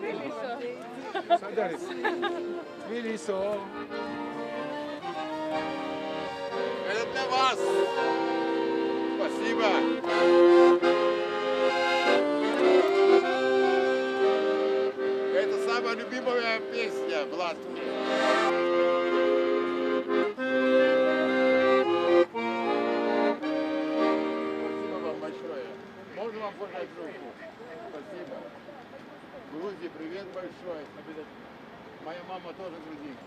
Tbiliso. Tbiliso. Это для вас. Спасибо. Это самая любимая песня в Латвии. Грузии, привет большой. Моя мама тоже грузинка.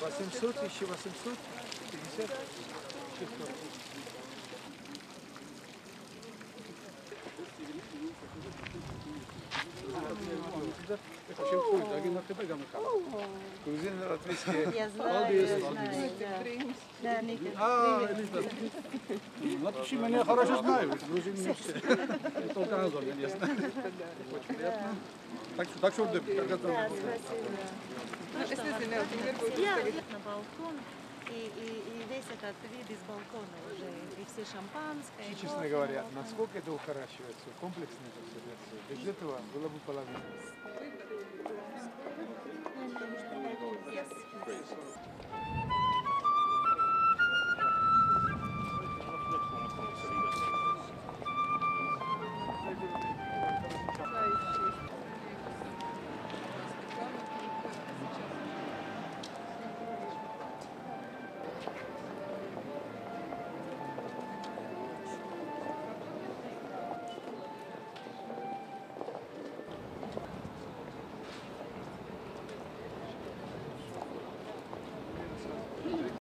800, 1800, 50. Это вообще вкус, да, на тебе гамка. Грузины, латвийские. Я знаю, я да. А. Латыши меня хорошо знают, только Анзор, я не знаю. Очень приятно. Так что, так что, это- Да, спасибо. Ну, Я на балкон, и, и, и весь этот вид из балкона уже, и все шампанское. и Честно кофе говоря, на насколько это укорачивается, комплексно это все делается. Без этого было бы половина. Yes.